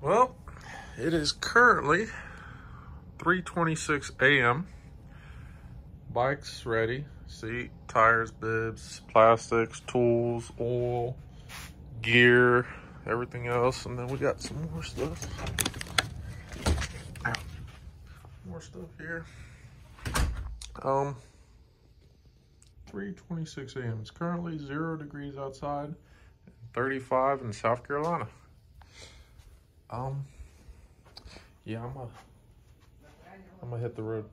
Well, it is currently 3.26 a.m. Bike's ready. Seat, tires, bibs, plastics, tools, oil, gear, everything else. And then we got some more stuff. More stuff here. Um, 3.26 a.m. It's currently zero degrees outside, 35 in South Carolina. Um, yeah, I'm gonna, I'm gonna hit the road.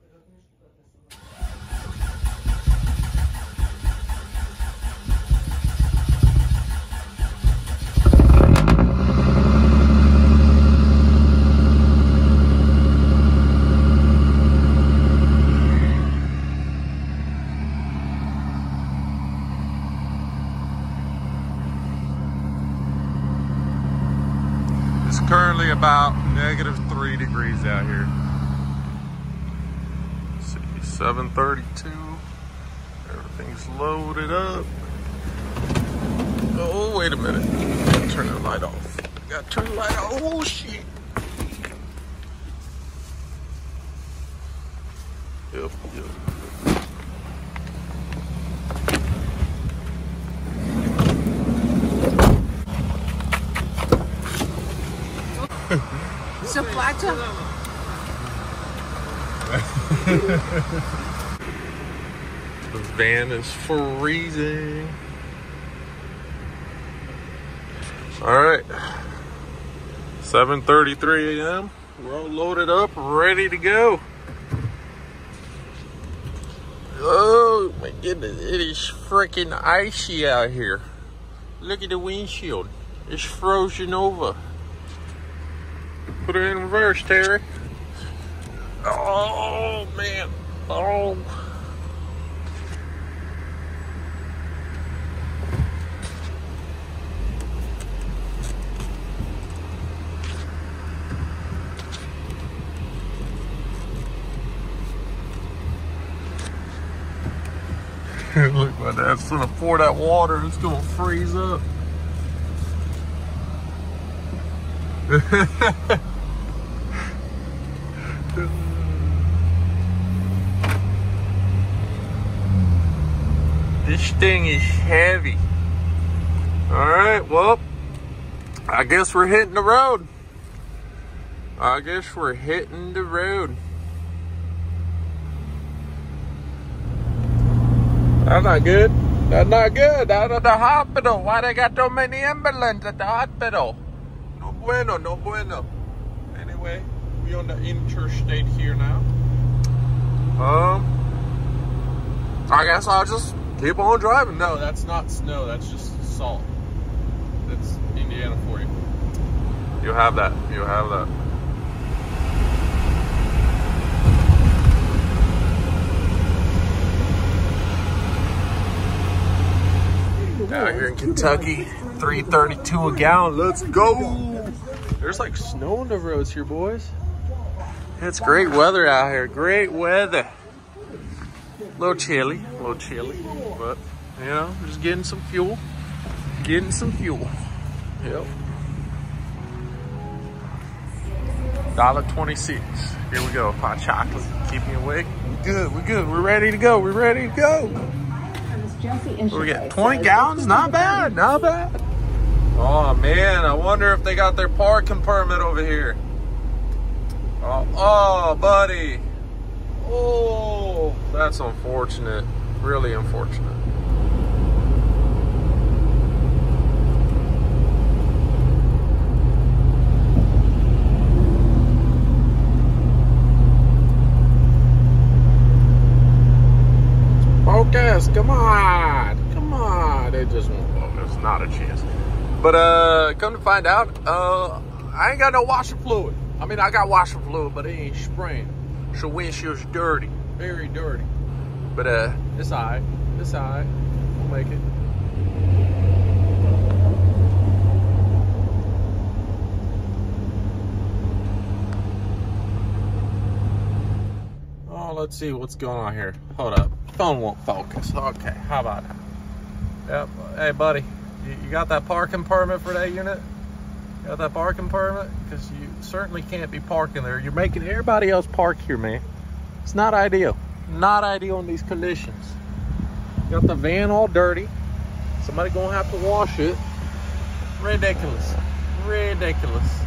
Currently about negative three degrees out here. Let's see, 732. Everything's loaded up. Oh, wait a minute. Gotta turn the light off. Gotta turn the light off. Oh, shit. Yep, yep. Заплачу. The van is freezing. All right. 7:33 a.m. We're all loaded up, ready to go. Oh my goodness, it is freaking icy out here. Look at the windshield. It's frozen over. It in reverse, Terry. Oh man. Oh. Look, my dad's gonna pour that water. It's gonna freeze up. this thing is heavy. All right, well, I guess we're hitting the road. I guess we're hitting the road. That's not good. That's not good. Out of the hospital. Why they got so many ambulances at the hospital? No bueno, no bueno. Anyway, we on the interstate here now. Um, I guess I'll just keep on driving. No, that's not snow. That's just salt. That's Indiana for you. You have that. You have that. Out here in Kentucky, 332 a gallon. Let's go. There's like snow on the roads here, boys. It's great weather out here. Great weather. A little chilly, a little chilly, but you know, just getting some fuel. Getting some fuel. Yep. Dollar twenty-six. Here we go. Hot chocolate. Keep me awake. We good. We're good. We're ready to go. We're ready to go. What we get? 20 gallons? Not bad. Not bad. Oh man, I wonder if they got their parking permit over here. Oh, oh buddy. Oh, that's unfortunate. Really unfortunate. Focus, come on. Come on. It just won't focus. Not a chance. But uh come to find out, uh I ain't got no washer fluid. I mean I got washer fluid, but it ain't spraying. So windshield's dirty. Very dirty. But uh it's alright. It's alright. We'll make it. Oh, let's see what's going on here. Hold up. Phone won't focus. Okay, how about that? Yep. Hey, buddy, you, you got that parking permit for that unit? You Got that parking permit? Because you certainly can't be parking there. You're making everybody else park here, man. It's not ideal. Not ideal in these conditions. Got the van all dirty. Somebody gonna have to wash it. Ridiculous. Ridiculous.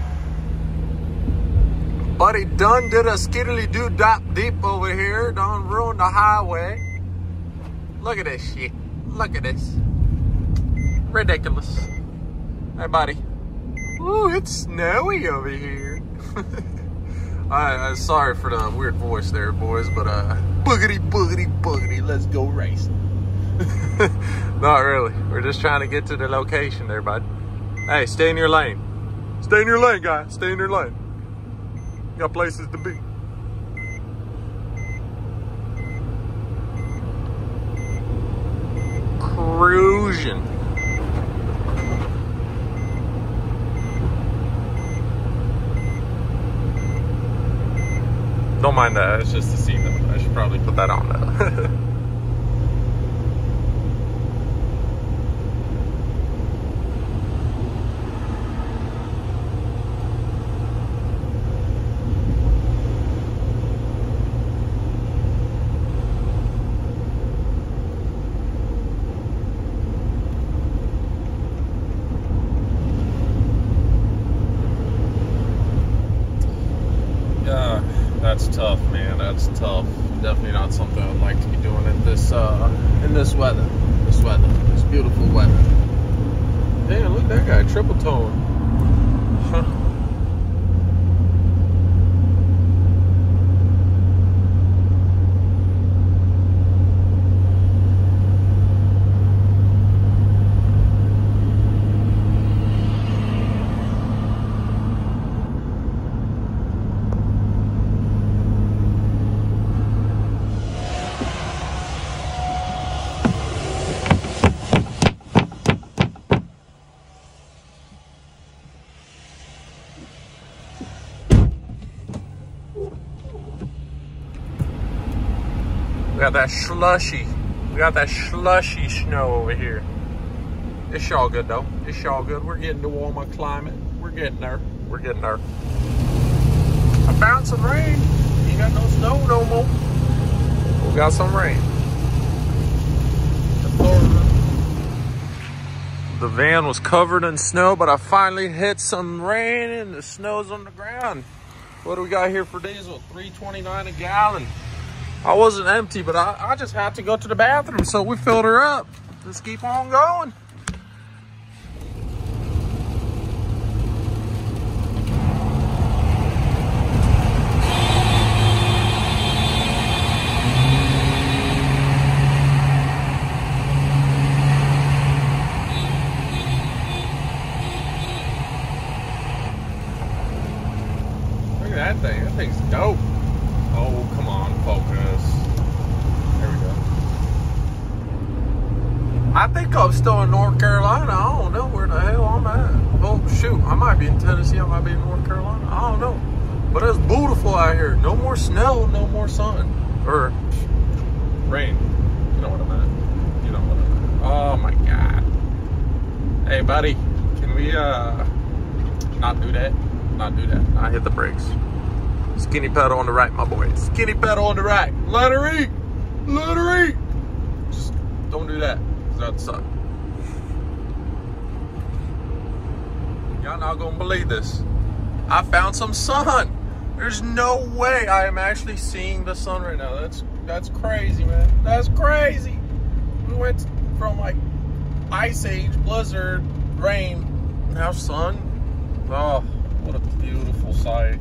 Buddy done did a skiddly doo dop deep over here. Done ruined the highway. Look at this shit. Look at this. Ridiculous. Hey, buddy. Ooh, it's snowy over here. I, am sorry for the weird voice there, boys, but uh, boogity, boogity, boogity, let's go racing. Not really. We're just trying to get to the location there, bud. Hey, stay in your lane. Stay in your lane, guy. Stay in your lane. You got places to be. Cruising. Don't mind that. It's just the scene. I should probably put that on though. that's tough, man. That's tough. Definitely not something I'd like to be doing in this uh, in this weather. This weather. This beautiful weather. Damn, look at that guy, triple tone. Huh. Got that slushy. We got that slushy snow over here. It's all good though. It's all good. We're getting to warmer climate. We're getting there. We're getting there. I found some rain. Ain't got no snow no more. We got some rain. The van was covered in snow, but I finally hit some rain and the snow's on the ground. What do we got here for diesel? 329 a gallon. I wasn't empty, but I, I just had to go to the bathroom, so we filled her up. Let's keep on going. Look at that thing. That thing's dope. Oh, come on, focus. There we go. I think I'm still in North Carolina. I don't know where the hell I'm at. Oh, shoot. I might be in Tennessee. I might be in North Carolina. I don't know. But it's beautiful out here. No more snow, no more sun. Or rain. You know what I meant. You know what I meant. Oh, my God. Hey, buddy. Can we, uh, not do that? Not do that. I hit the brakes. Skinny pedal on the right, my boy. Skinny pedal on the right. Her eat. Just don't do that. That'd suck. Y'all not gonna believe this. I found some sun. There's no way I am actually seeing the sun right now. That's that's crazy, man. That's crazy. We went from like ice age, blizzard, rain, now sun. Oh, ah, what a beautiful sight.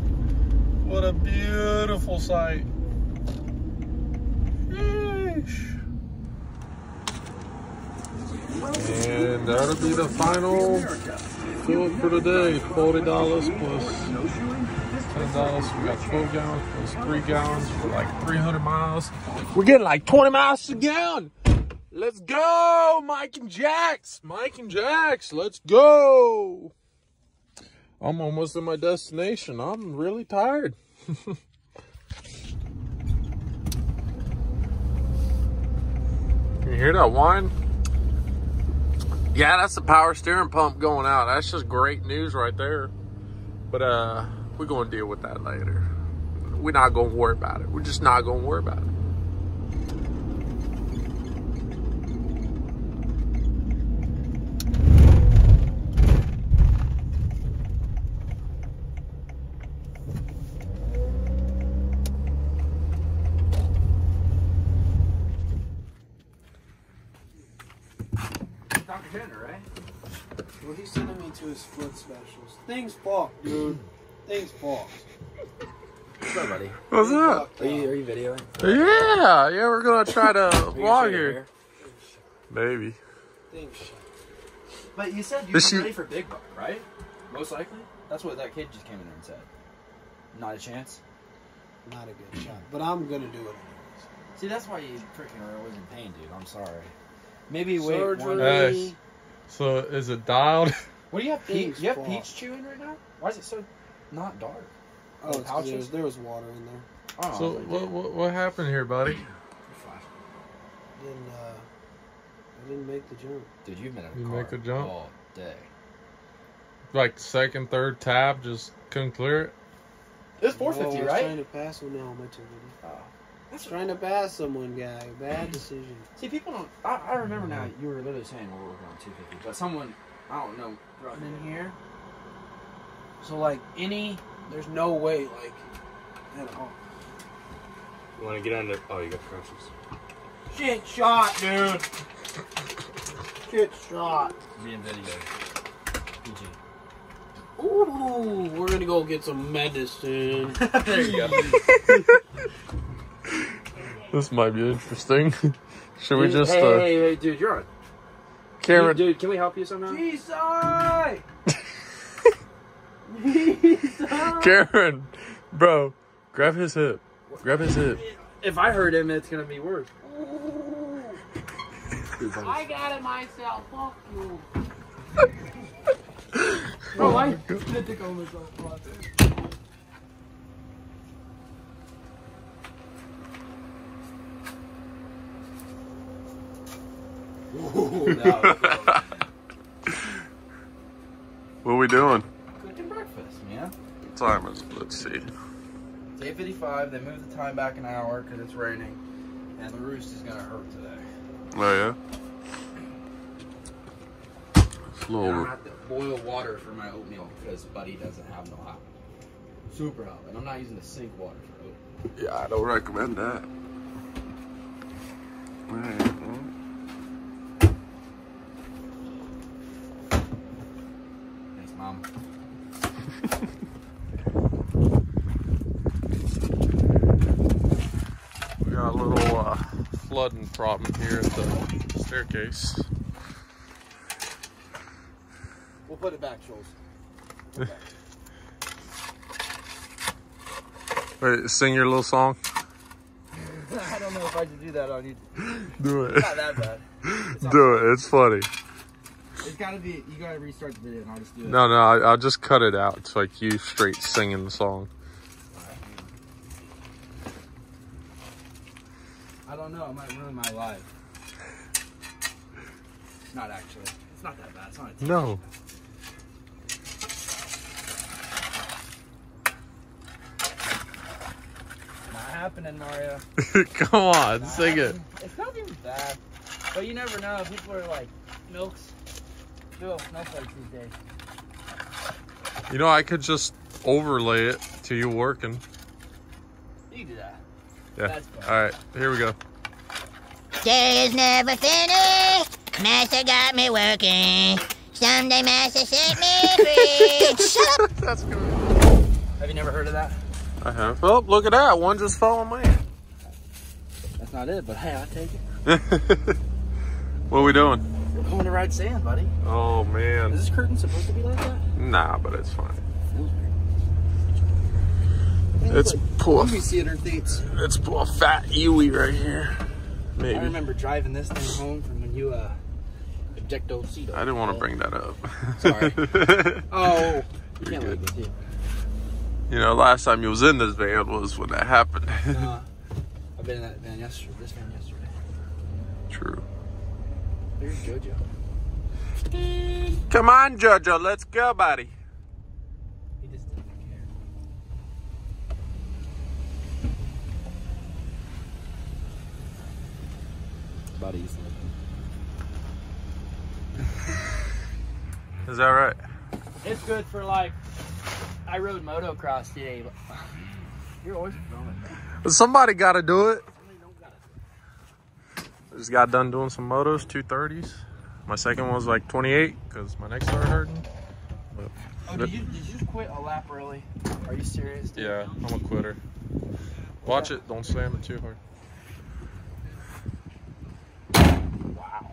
What a beautiful sight. And that'll be the final fill for the day. $40 plus $10. We got 12 gallons plus 3 gallons for like 300 miles. We're getting like 20 miles a gallon. Let's go, Mike and Jax. Mike and Jax, let's go. I'm almost at my destination. I'm really tired. Can you hear that whine? Yeah, that's the power steering pump going out. That's just great news right there. But uh, we're gonna deal with that later. We're not gonna worry about it. We're just not gonna worry about it. Dr. Jenner, right? Well, he's sending me to his foot specialist. Things fucked, dude. Things fucked. What's up, buddy? What's Things up? Are you are you videoing? Yeah, yeah, we're gonna try to Are you gonna vlog shave here. hair? Maybe. Things. But you said you Is were ready for Big Buck, right? Most likely. That's what that kid just came in there and said. Not a chance. Not a good shot. But I'm gonna do it anyways. See, that's why you freaking are always in pain, dude. I'm sorry. Maybe wait anyways. one. Surgery. Hey. So is it dialed? What do you have? Peach? You have fall. peach chewing right now? Why is it so not dark? Oh, it's 'cause pouches? there was, there was water in there. Oh, So what, what what happened here, buddy? you're. Didn't uh, I didn't make the jump. Dude, you've been in a You car make a jump? all day. Like second, third tab, just couldn't clear it. It was Oh, 450, I was right? trying to pass one now, my two Oh. That's Trying to pass someone, guy. Bad decision. See, people don't. I, I remember now. You were literally saying we're working on 250, but someone I don't know. Running in here. So like any, there's no way like at all. You want to get under? Oh, you got crutches. Shit shot, dude. Shit shot. Being video. PG. Ooh, we're gonna go get some medicine. there you go. This might be interesting. Should we just Hey, uh, hey, hey, dude, you're on. Cameron? Dude, can we help you somehow? Jesus! Cameron, bro, grab his hip. Grab his hip. If I hurt him, it's gonna be worse. I got it myself. Fuck you. Bro, why? What are we doing? Cooking breakfast, man. What time is it? Let's see. It's 8:55. They moved the time back an hour because it's raining, and the roost is gonna hurt today. Oh yeah. It's a little. gonna have to boil water for my oatmeal because Buddy doesn't have no hot. Super hot, and I'm not using the sink water for oatmeal. Yeah, I don't recommend that. Alright, well. Thanks, mom. We got a little uh, flooding problem here at the staircase. We'll put it back, Schultz. Wait, sing your little song. I don't know if I should do that on you. Do it. Not that bad. Do it. It's funny. It's gotta be. You gotta restart the video, and I'll just do it. No, no, I, I'll just cut it out. It's like you straight singing the song. I don't know. It might ruin my life. Not actually. It's not that bad. It's not a No. Not happening, Mario. Come on, Not sing it. It's not even bad. But you never know. People are like, milks. Still, snowflakes these days. You know, I could just overlay it to you working. You do that. Yeah. All right, here we go. Day is never finished. Master got me working. Someday Master set me free. Shut up. That's good. Have you never heard of that? I have. Oh, look at that. One just fell on my hand. That's not it, but hey, I'll take it. what are we doing? We're going to ride sand, buddy. Oh, man. Is this curtain supposed to be like that? Nah, but it's fine. Weird. It's poor. Let me see it, her dates. It's poor fat Yui right here. Maybe. I remember driving this thing home from when you uh ejecto cedo. I didn't want to bring that up. Sorry. Oh, You're can't good. like it too. You know, last time you was in this van was when that happened. Uh, I've been in that van yesterday. This van yesterday. True. There's JoJo. Come on, Jojo. Let's go, buddy. He just doesn't care. Buddies. Is that right? It's good for like. I rode motocross today, but you're always filming. Somebody got to do it. Just got done doing some motos, 230s. My second one was like 28 because my neck started hurting. But, Oh, did you did you just quit a lap early? Are you serious? Dude? yeah, I'm a quitter. Watch it. Don't slam it too hard. Wow.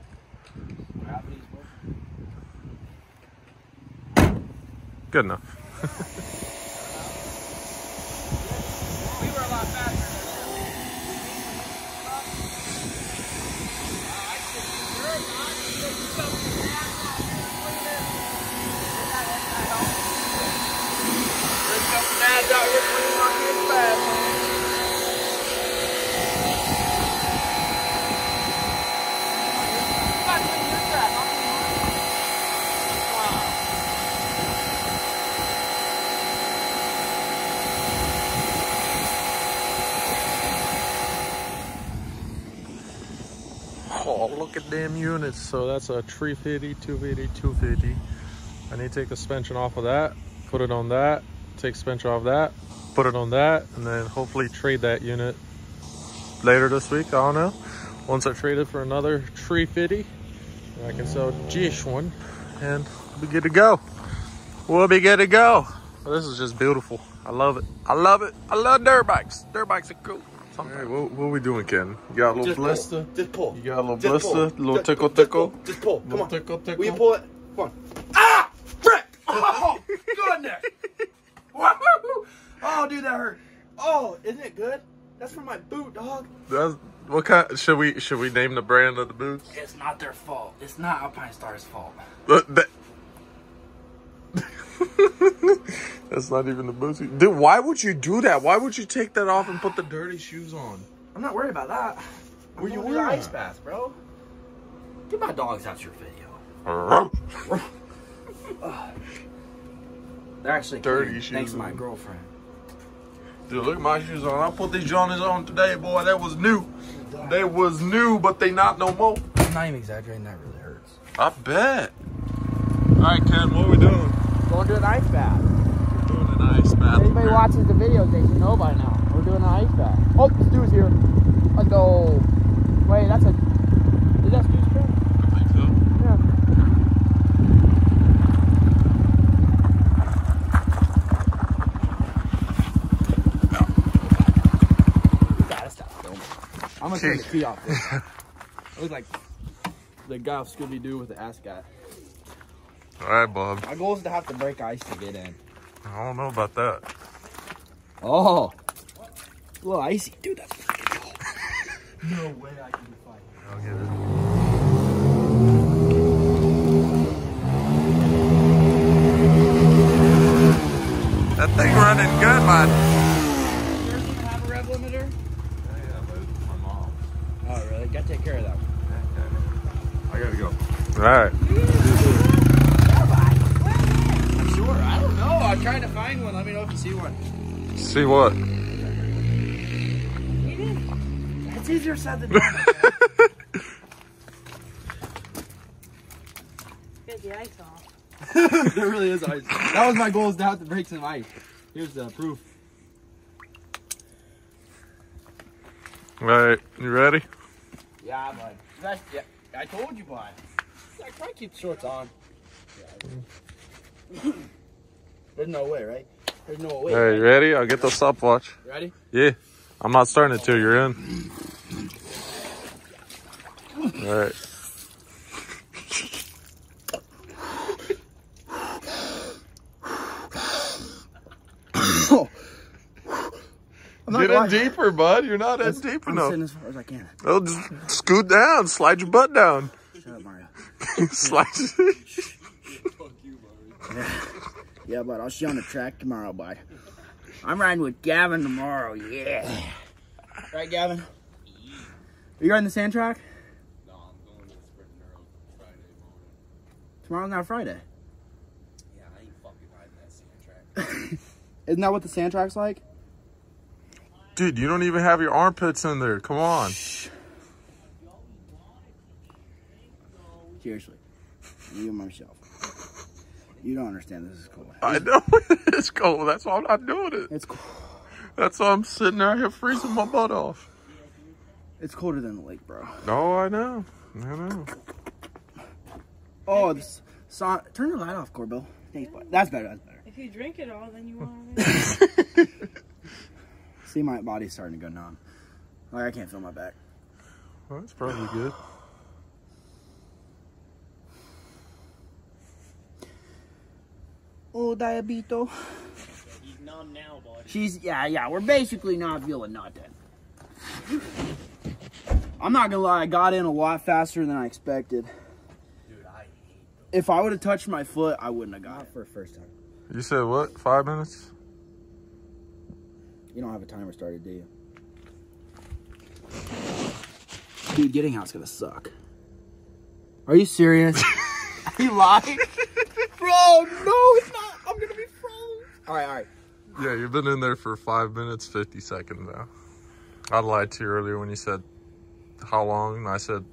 Good enough. We were a lot faster. Oh, look at them units. So that's a 350, 250, 250. I need to take the suspension off of that, put it on that, take suspension off that, put it on that, and then hopefully trade that unit later this week. I don't know. Once I trade it for another 350, I can sell Jish one and we'll be good to go. We'll be good to go. This is just beautiful. I love it. I love it. I love dirt bikes. Dirt bikes are cool. Hey, what, what we doing, Ken? You got a little Just pull. blister? Just pull. You got a little Just blister, pull. little Just- tickle just tickle. pull. Just pull. Come Little on. tickle tickle. Will you pull it? Come on. Ah! Frick! Oh, goodness! Oh, dude, that hurt. Oh, isn't it good? That's from my boot, dog. That's, what kind? Should we should we name the brand of the boots? It's not their fault. It's not Alpinestars' fault. Uh, that- That's not even the boots. Dude, why would you do that? Why would you take that off and put the dirty shoes on? I'm not worried about that. Where you going to the wearing ice bath, bro. Get my dogs out your video. They're actually Dirty clean, shoes. Thanks to my girlfriend. Dude, look at my shoes on. I put these Johnnies on today, boy. That was new. They was new, but they not no more. I'm not even exaggerating. That really hurts. I bet. All right, Ken, what are we doing? Going to an ice bath. We're doing an ice bath. Anybody watches the videos, they should know by now. We're doing an ice bath. Oh, Stu's here. Oh, Let's go. Wait, that's a. Is that Stu's friend? I think so. Yeah. You gotta stop filming. I'm gonna turn the key off. This. I look like the guy of Scooby Doo with the ass guy. All right, Bob. My goal is to have to break ice to get in. I don't know about that. Oh, a little icy, dude. That's freaking cool. no way I can fight. I'll get it. That thing running good, man. Yours even have a rev limiter? Yeah, but my mom. Oh, really? Gotta take care of that. I gotta go. All right. I'm sure. I don't know. I'm trying to find one. Let me know if you see one. See what? It's easier said than done. Get the ice off. there really is ice. That was my goal is to have to break some ice. Here's the proof. All right. You ready? Yeah, bud. That's, yeah, I told you, bud. I try to keep the shorts on. There's no way, right? There's no way. Hey, you ready? I'll get the stopwatch. You ready? Yeah. I'm not starting it till you're in. All right. Get in deeper, bud. You're not in deep I'm enough. sitting as far as I can. Oh, just scoot down. Slide your butt down. Shut up, Mario. Slide. Yeah, but I'll see you on the track tomorrow, bud. I'm riding with Gavin tomorrow, yeah. Right, Gavin? Are you riding the sand track? No, I'm going to Sprint Enduro Friday morning. Tomorrow's not Friday. Yeah, I ain't fucking riding that sand track. Isn't that what the sand track's like? Dude, you don't even have your armpits in there. Come on. Seriously. You and myself. You don't understand this is cold. I know it's cold. That's why I'm not doing it. It's cool. That's why I'm sitting out here freezing my butt off. It's colder than the lake, bro. Oh, I know. I know. Oh, this son. Turn the light off, Corbill. Thanks, bud. That's better. That's better. If you drink it all, then you want See, my body's starting to go numb. Like I can't feel my back. Well, that's probably good. Oh, diabito. He's numb now, buddy. She's yeah, yeah. We're basically not feeling nothing. I'm not gonna lie. I got in a lot faster than I expected. Dude, I hate If I would have touched my foot, I wouldn't have got it. for a first time. You said what? Five minutes? You don't have a timer started, do you? Dude, getting out's gonna suck. Are you serious? Are you lying? Bro, no, it's not. I'm gonna be froze. All right, all right. Yeah, you've been in there for five minutes, 50 seconds now. I lied to you earlier when you said how long, and I said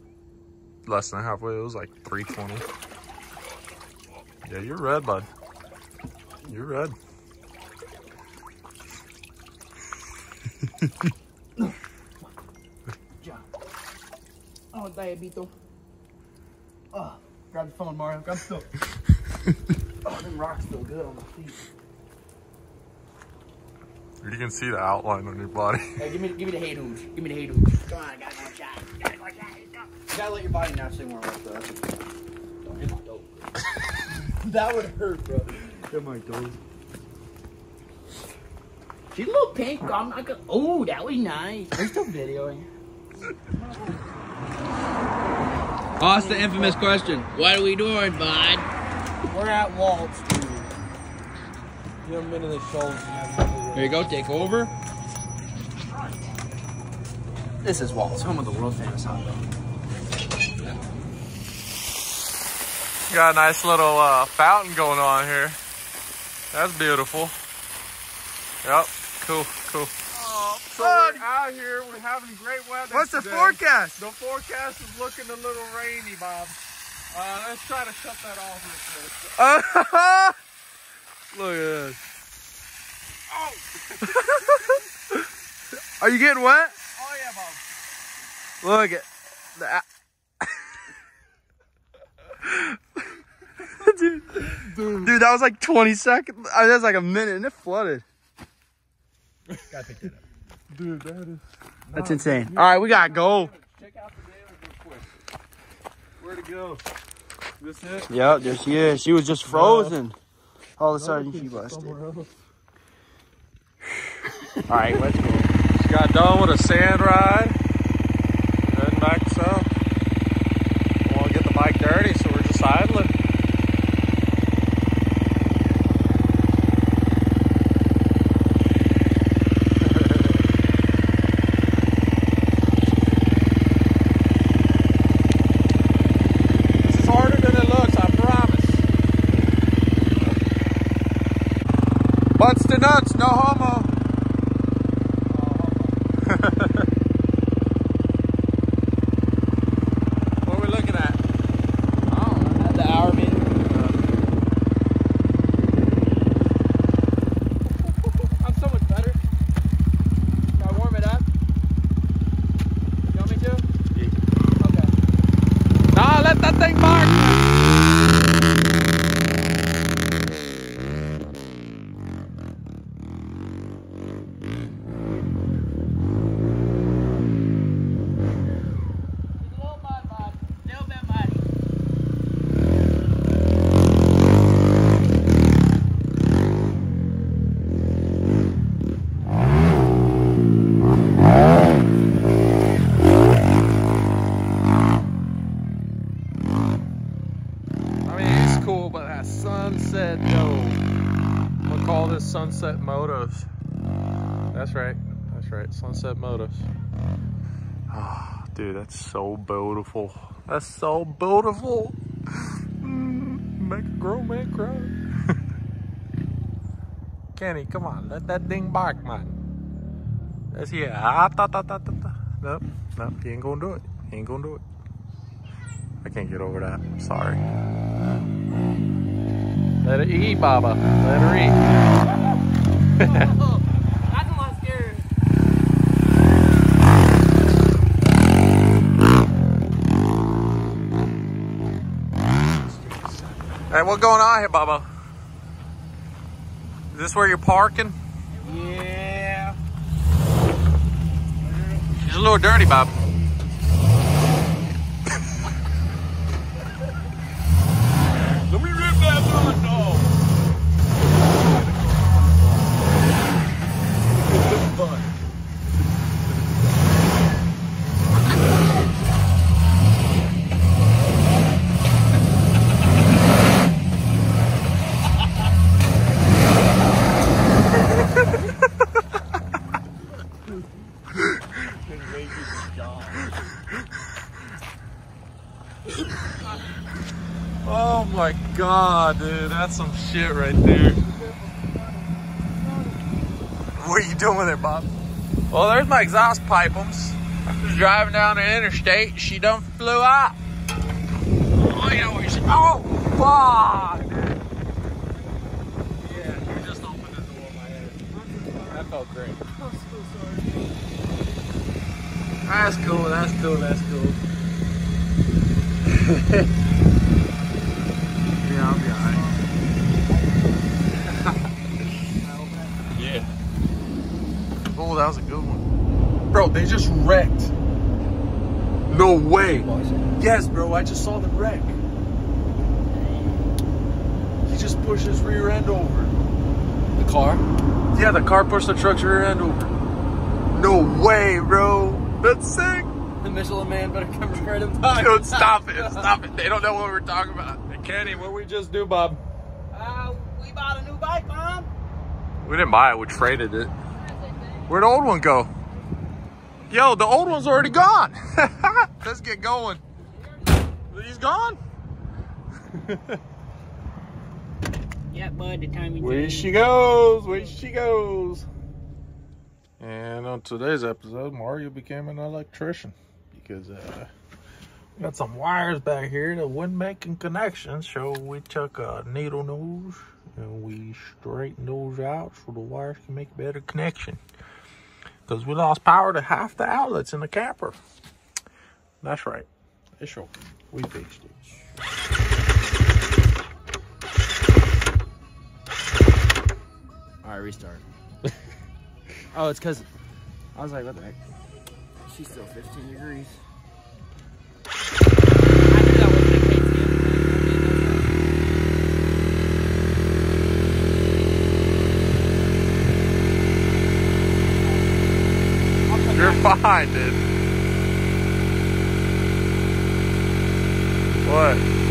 less than halfway. It was like 320. Yeah, you're red, bud. You're red. Oh, diabito. Oh, grab the phone, Mario. Grab the phone. oh, them rocks feel good on my feet. You can see the outline on your body. Hey, give me, give me the hay hooch. Give me the hay hooch. Come on, I got more shot. Got more shot. You gotta let your body naturally warm up, though. That's a Don't hit my toe. that would hurt, bro. Hit my toes. She's a little pink. I'm not gonna. Oh, that was nice. We're still videoing. Ask the infamous question. What are we doing, bud? We're at Walt's, dude. You haven't been to the Shoals. You you go, take over. This is Walt's, home of the world famous hot dog. Got a nice little uh, fountain going on here. That's beautiful. Yep, cool, cool. So we're out here, we're having great weather. What's the today. forecast? The forecast is looking a little rainy, Bob. Uh, let's try to shut that off real quick. Look at this. Oh! Are you getting wet? Oh yeah, Bob. Look at that. dude, dude, that was like 20 seconds. Uh, That was like a minute and it flooded. Dude, that is. That's insane. All right, we gotta go. Check out the daily real quick. Where'd it go? This it? Yep, there she is. She was just frozen. All of a sudden, she busted. All right, let's go. Just got done with a sand ride. Heading back south. Want to get the bike dirty, so we're just idling. This is harder than it looks, I promise. Butts to nuts, no homo. What are we looking at? At the hour meter. I'm so much better. Can I warm it up? You want me to? Okay. Nah, let that thing bark. Just a little mud, bud. Little bit muddy. I mean, it's cool, but that sunset, no. I'm gonna call this Sunset Motos. That's right. That's right. Sunset Motos. Ah, dude, that's so beautiful. That's so beautiful. Mm. make a grown man cry. Kenny, come on, let that thing bark, man. That's yeah. Ah, ta, ta, ta, ta, ta. Nope, nope, he ain't gonna do it. He ain't gonna do it. I can't get over that. I'm sorry. Let it eat, Baba. Let her eat. That's a lot scary. Hey, what's going on here, Baba? Is this where you're parking? Yeah. It's a little dirty, Bob. Oh my god, dude, that's some shit right there. What are you doing with it, Bob? Well, there's my exhaust pipums. Just driving down the interstate, she done flew out. Oh, you know she, oh, fuck. Yeah, you just opened the door. That felt great. That's cool, that's cool, that's cool. Yeah, I'll be alright. yeah. Oh, that was a good one. Bro, they just wrecked. No way. Yes, bro, I just saw the wreck. He just pushed his rear end over. The car? Yeah, the car pushed the truck's rear end over. No way, bro. That's sick. The Michelin man better come right in time. Dude, stop it. Stop it. They don't know what we're talking about. Hey, Kenny, what we just do, Bob? Uh, we bought a new bike, Mom. We didn't buy it, we traded it. Where'd the old one go? Yo, the old one's already gone. Let's get going. He's gone? Yeah, bud, the time you Where she goes, where she goes. And on today's episode, Mario became an electrician because uh, we got some wires back here that wasn't making connections. So we took a needle nose and we straightened those out so the wires can make a better connection. Because we lost power to half the outlets in the camper. That's right. It's okay. We fixed it. All right, restart. oh, it's because I was like, what the heck? She's still 15 degrees. I knew that wasn't the. You're fine, dude. What? What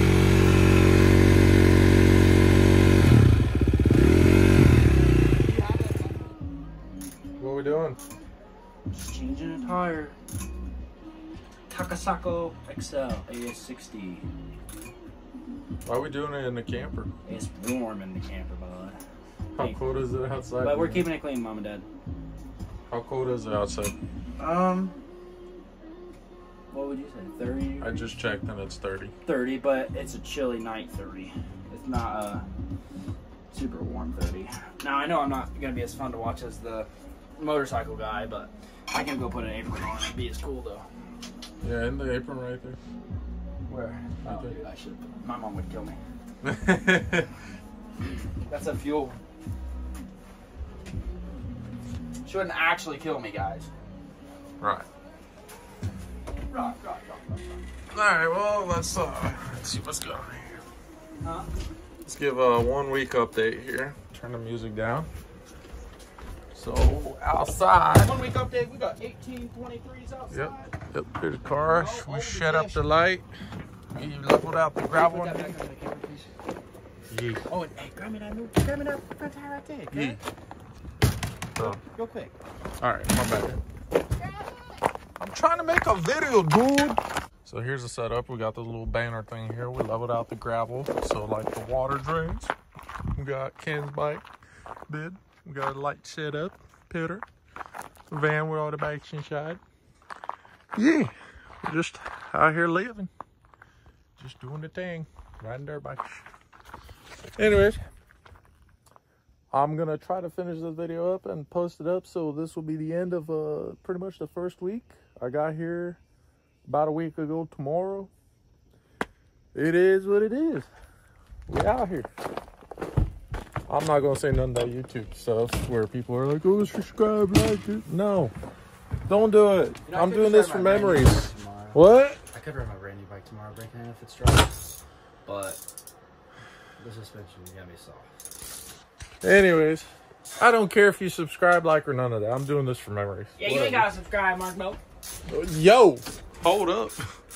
Takasako XL AS60. Why are we doing it in the camper? It's warm in the camper, bud. How Hey. cold is it outside? But we're keeping it clean, mom and dad. How cold is it outside? Um, what would you say? 30? I just checked and it's 30. 30, but it's a chilly night 30. It's not a super warm 30. Now, I know I'm not going to be as fun to watch as the motorcycle guy, but I can go put an apron on and be as cool, though. Yeah, in the apron right there. Where? Right Oh, there. dude, I should. My mom would kill me. That's a fuel. She wouldn't actually kill me, guys. right. Rock, rock, rock, rock, All right. Well, let's uh, let's see what's going on here. Huh? Let's give a one week update here. Turn the music down. So outside. One week update, we got 1823s outside. Yep. Yep. Here's the car. Oh, we shut up the light. We leveled out the gravel. Put that back on the camera, please. Yeah. Oh, and hey, grab me that new, grab me that front tire right there, okay? Yeah. So, Real quick. all right, my bad. I'm trying to make a video, dude. So here's the setup. We got this little banner thing here. We leveled out the gravel, so like the water drains. We got Ken's bike bed. We got a light set up, Peter. Van with all the bikes inside. Yeah, we're just out here living. Just doing the thing, riding dirt bikes. Anyways, I'm gonna try to finish this video up and post it up. So this will be the end of uh, pretty much the first week. I got here about a week ago tomorrow. It is what it is. We out here. I'm not gonna say none of that YouTube stuff where people are like, "Oh, subscribe, like it." No, don't do it. You know, I I'm doing this for memories. What? I could ride my Randy bike tomorrow, breaking it if it's dry. But the suspension is gonna be soft. Anyways, I don't care if you subscribe, like, or none of that. I'm doing this for memories. Yeah, you ain't gotta subscribe, Mark Milk. Yo, hold up.